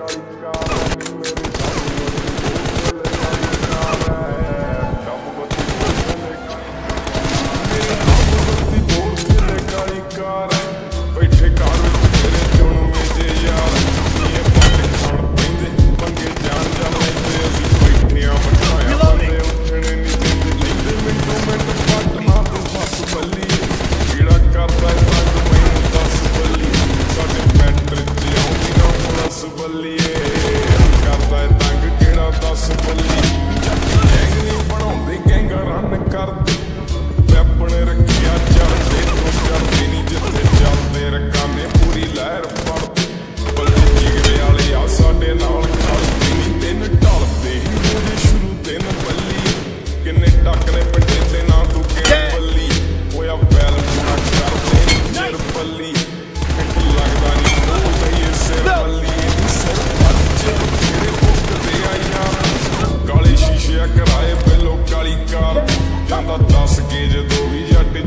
Charlie.